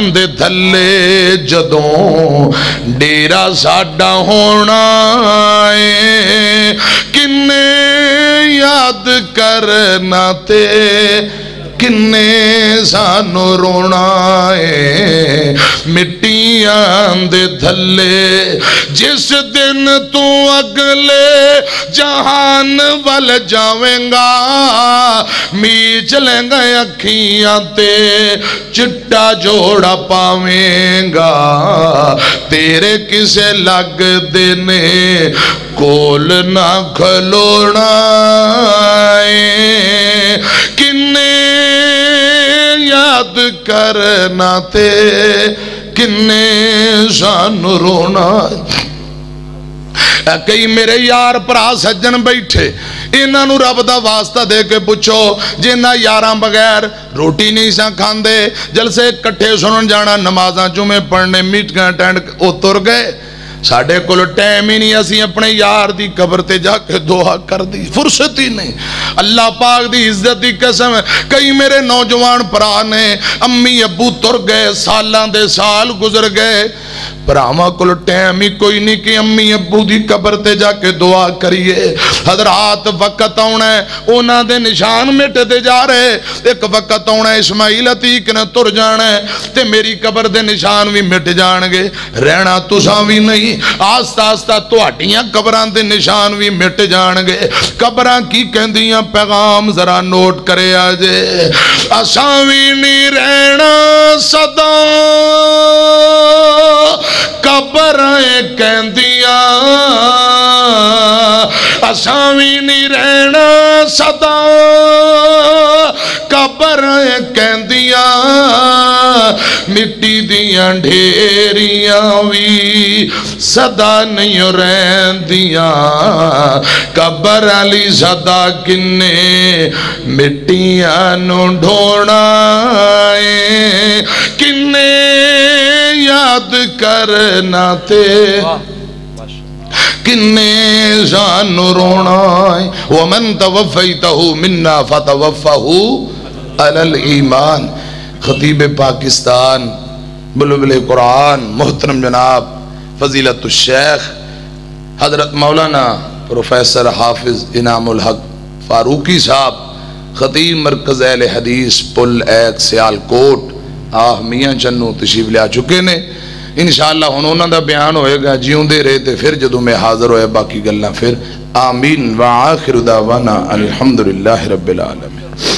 دے دھلے جدوں ڈیرا ساڈا ہونا ہے۔ کنے یاد کرنا تے، کنے سانو رونا ہے۔ مٹیاں دے دھلے جس تو اگلے جہان وال جاویں گا میچ لیں گا اکھیاں تے چٹا جوڑا پاویں گا تیرے کسے لگ دینے کول نہ کھلونا کنے یاد کرنا تے کنے سان رونا کئی میرے یار پرا سجن بیٹھے انہاں نو رب دا واسطہ دے کے پوچھو جنہ یاراں بغیر روٹی نہیں سا کھاندے جلسے کٹھے سنن جانا نمازاں جمعے پڑھنے میٹ اٹینڈ او تر گئے ساڑھے کل ٹیم ہی نہیں، اسی اپنے یار دی قبر تے جا کے دعا کر دی۔ فرصت ہی نہیں۔ اللہ پاک دی عزت دی قسم کئی میرے نوجوان پرانے امی ابو تر گئے، سالان دے سال گزر گئے۔ پراما کل ٹیم ہی کوئی نہیں کہ امی ابو دی قبر تے جا کے دعا کریے۔ حضرات وقت آنا ہے اونا دے نشان مٹ دے جا رہے۔ ایک وقت آنا ہے، اسماعیل عتیق نے تر جانا ہے۔ تے میری قبر دے نشان بھی مٹ جانگے رہنا تساں بھی نہیں۔ آستا آستا تو ہٹیاں قبران دے نشان بھی مٹ جانگے۔ قبران کی کہندیاں پیغام ذرا نوٹ کرے آجے۔ اساں بھی نہیں رہنا صدا۔ قبرائیں کہندیاں۔ اساں بھی نہیں رہنا صدا۔ قبرائیں کہندیاں۔ مٹی دی دیاں ڈھیریاں بھی صدا نہیں رہندیاں۔ قبر علی صدا کنے مٹیاں نو ڈھونا ہے کنے یاد کرنا تے۔ کنے جان رونا ہے ومن توفیتہو مننا فتوفہو علی الایمان۔ خطیب پاکستان۔ بلبل قرآن، محترم جناب، فضیلت الشیخ، حضرت مولانا پروفیسر حافظ انعام الحق فاروقی صاحب، خطیب مرکز اہل حدیث، پل ایک، سیال کوٹ، آہ، میاں چنو تشریف لیا چکے نے۔ انشاءاللہ انہوں دا بیان ہوئے گا جیوں دے رہے تھے پھر جدو میں حاضر ہوئے، باقی گلنا پھر۔ آمین۔ وآخر دعوانا الحمدللہ رب العالمين